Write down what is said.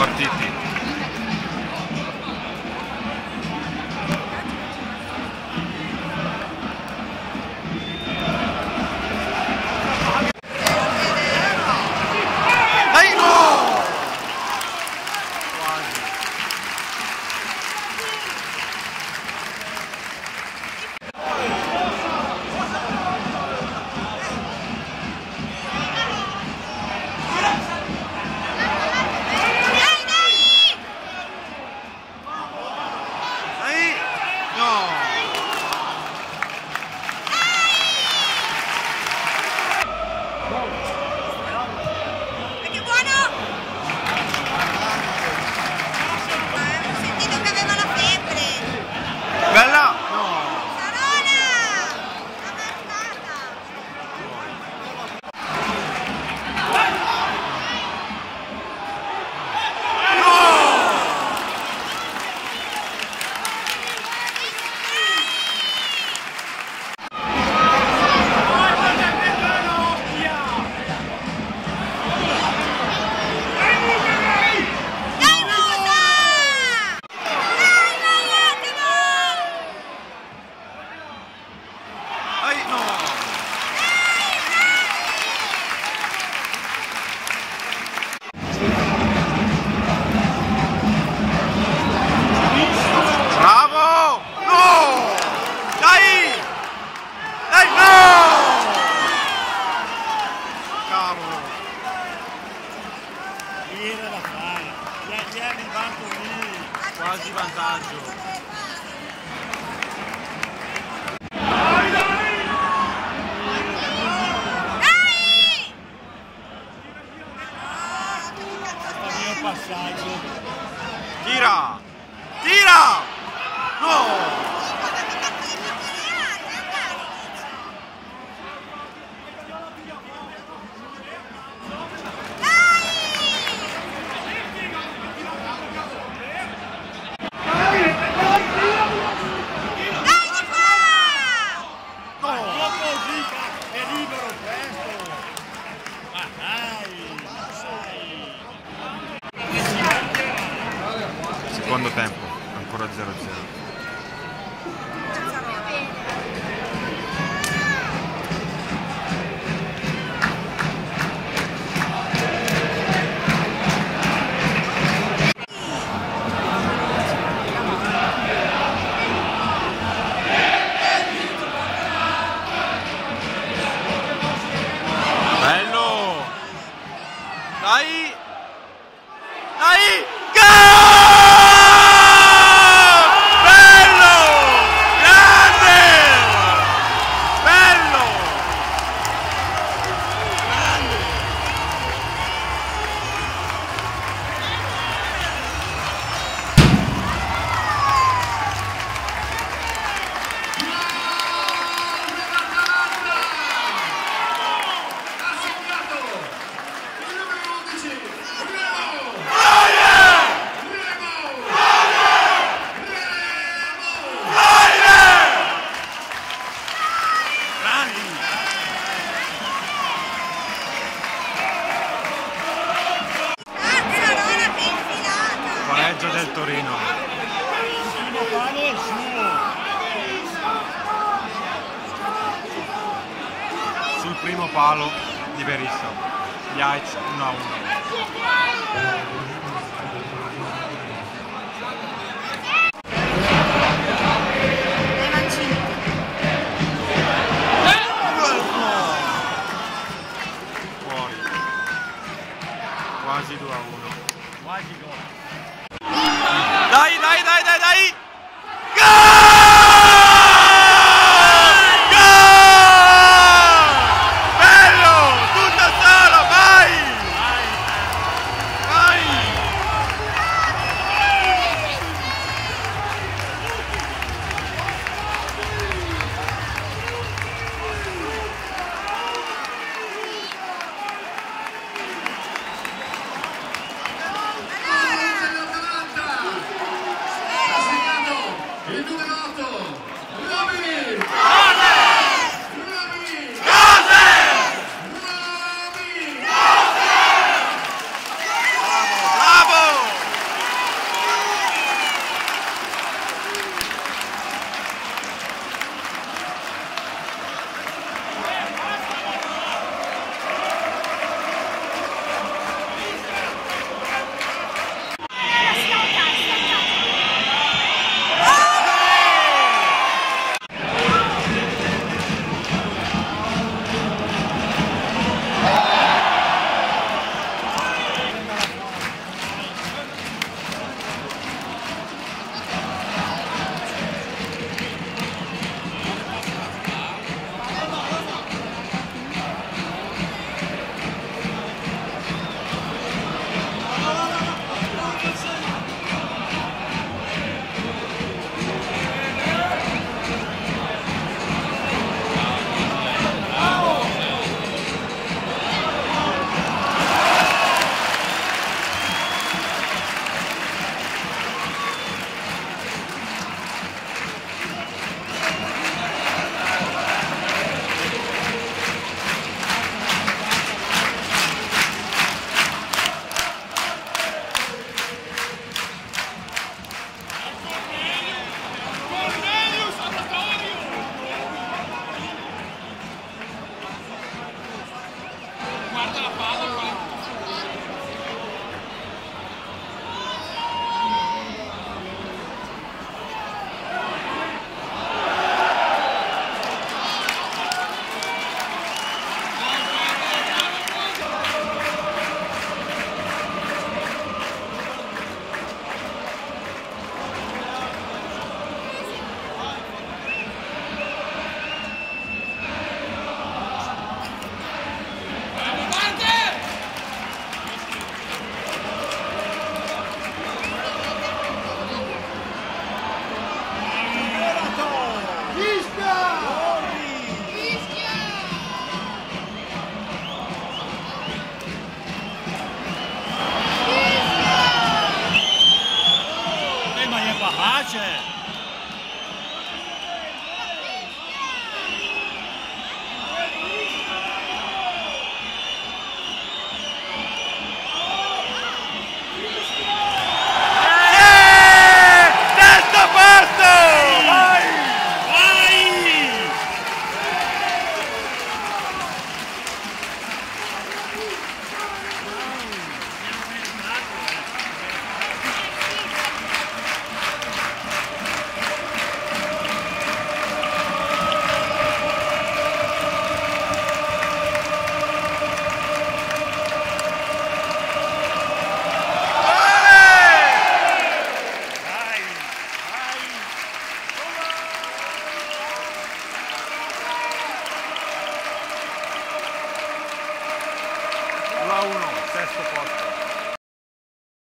partiti. No. bravo. Era da fare. Gli, gli era il banco lì. Quasi vantaggio. Passaggio. Tira! Tira! No! secondo tempo, ancora 0-0. palo di Berissa. Gli Heights a 1. quasi 2 a 1 dai dai dai dai dai Italy.